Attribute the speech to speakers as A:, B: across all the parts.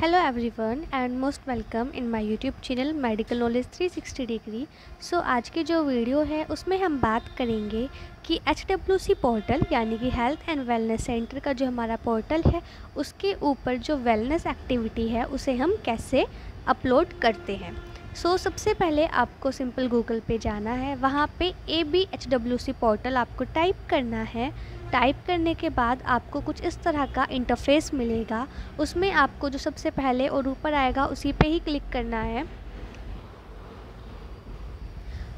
A: Hello everyone and most welcome in my YouTube channel medical knowledge 360 degree so आज की जो video है, उसमें हम बात करेंगे कि एच डब्ल्यू सी पोर्टल यानी कि हेल्थ एंड वेलनेस सेंटर का जो हमारा पोर्टल है, उसके ऊपर जो वेलनेस एक्टिविटी है, उसे हम कैसे अपलोड करते हैं। सो so, सबसे पहले आपको सिंपल गूगल पे जाना है। वहाँ पे A B H W C portal आपको टाइप करना है। टाइप करने के बाद आपको कुछ इस तरह का इंटरफेस मिलेगा। उसमें आपको जो सबसे पहले और ऊपर आएगा उसी पे ही क्लिक करना है।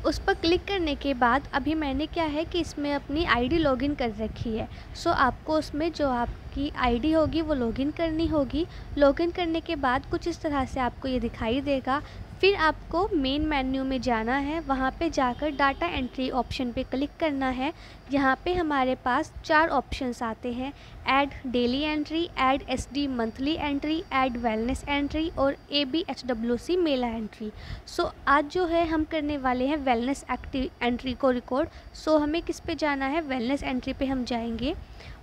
A: उस पर क्लिक करने के बाद अभी मैंने क्या है कि इसमें अपनी आईडी लॉगिन कर रखी है। सो आपको उसमें जो आपकी आईडी होगी वो लॉगिन करनी होगी। लॉगिन करने के बाद कुछ इस तरह से आपको ये दिखाई देगा। फिर आपको मेन मेन्यू में जाना है वहाँ पे जाकर डाटा एंट्री ऑप्शन पे क्लिक करना है। यहाँ पे हमारे पास चार ऑप्शंस आते हैं add daily entry add SD monthly entry add wellness entry और A B H W C Mela entry so आज जो है हम करने वाले हैं वेलनेस एक्टिव एंट्री को रिकॉर्ड सो so, हमें किस पे जाना है? वेलनेस एंट्री पे हम जाएँगे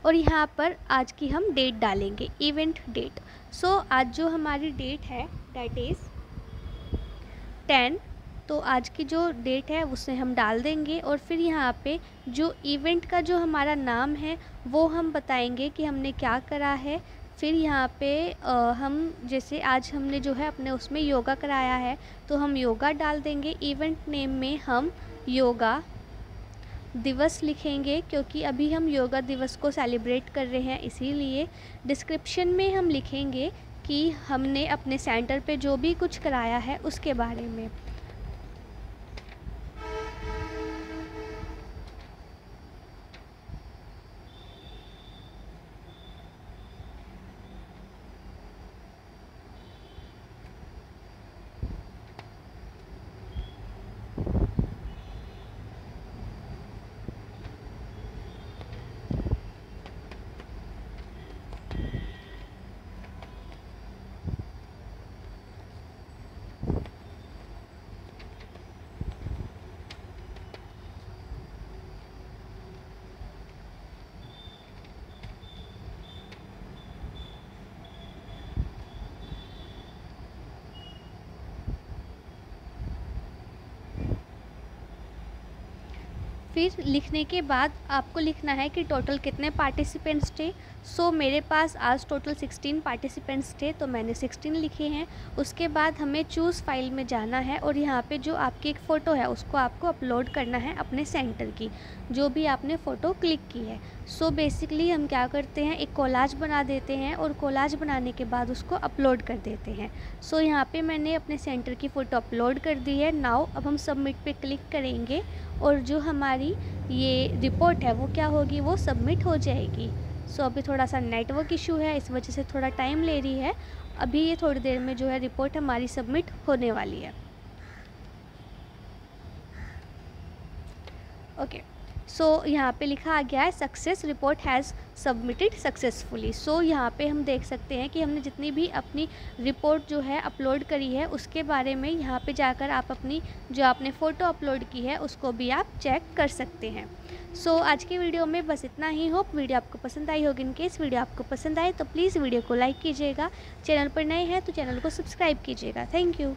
A: और यहाँ पर आज की हम डेट डालेंगे इवेंट डेट सो आज जो हमारी डेट है डैट इज़ टेन तो आज की जो डेट है उसे हम डाल देंगे और फिर यहाँ पे जो इवेंट का जो हमारा नाम है वो हम बताएँगे कि हमने क्या करा है। फिर यहाँ पे आ, हम जैसे आज हमने जो है अपने उसमें योगा कराया है तो हम योगा डाल देंगे। इवेंट नेम में हम योगा दिवस लिखेंगे क्योंकि अभी हम योगा दिवस को सेलिब्रेट कर रहे हैं इसीलिए डिस्क्रिप्शन में हम लिखेंगे कि हमने अपने सेंटर पे जो भी कुछ कराया है उसके बारे में। फिर लिखने के बाद आपको लिखना है कि टोटल कितने पार्टिसिपेंट्स थे? सो so, मेरे पास आज टोटल 16 पार्टिसिपेंट्स थे तो मैंने 16 लिखे हैं। उसके बाद हमें चूज़ फ़ाइल में जाना है और यहाँ पे जो आपकी एक फ़ोटो है उसको आपको अपलोड करना है अपने सेंटर की जो भी आपने फ़ोटो क्लिक की है। सो so, बेसिकली हम क्या करते हैं एक कोलाज बना देते हैं और कोलाज बनाने के बाद उसको अपलोड कर देते हैं। सो so, यहाँ पर मैंने अपने सेंटर की फ़ोटो अपलोड कर दी है। नाव अब हम सबमिट पर क्लिक करेंगे। और जो हमारी ये रिपोर्ट है वो क्या होगी? वो सबमिट हो जाएगी। सो so, अभी थोड़ा सा नेटवर्क इशू है इस वजह से थोड़ा टाइम ले रही है। अभी ये थोड़ी देर में जो है रिपोर्ट हमारी सबमिट होने वाली है। Okay okay. सो so, यहाँ पे लिखा आ गया है success report has submitted successfully so यहाँ पे हम देख सकते हैं कि हमने जितनी भी अपनी रिपोर्ट जो है अपलोड करी है उसके बारे में यहाँ पे जाकर आप अपनी जो आपने फ़ोटो अपलोड की है उसको भी आप चेक कर सकते हैं। सो so, आज की वीडियो में बस इतना ही। होप वीडियो आपको पसंद आई होगी। इनकेस वीडियो आपको पसंद आए तो प्लीज़ वीडियो को लाइक कीजिएगा। चैनल पर नए हैं तो चैनल को सब्सक्राइब कीजिएगा। Thank you